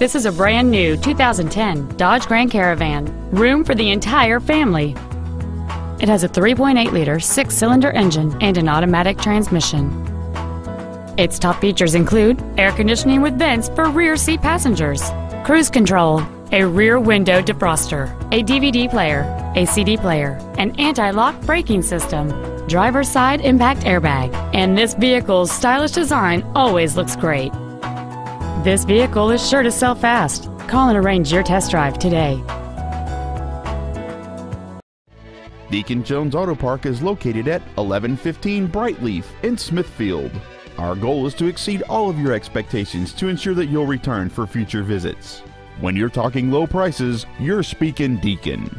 This is a brand new 2010 Dodge Grand Caravan. Room for the entire family. It has a 3.8-liter six-cylinder engine and an automatic transmission. Its top features include air conditioning with vents for rear seat passengers, cruise control, a rear window defroster, a DVD player, a CD player, an anti-lock braking system, driver's side impact airbag, and this vehicle's stylish design always looks great. This vehicle is sure to sell fast. Call and arrange your test drive today. Deacon Jones Auto Park is located at 1115 Brightleaf in Smithfield. Our goal is to exceed all of your expectations to ensure that you'll return for future visits. When you're talking low prices, you're speaking Deacon.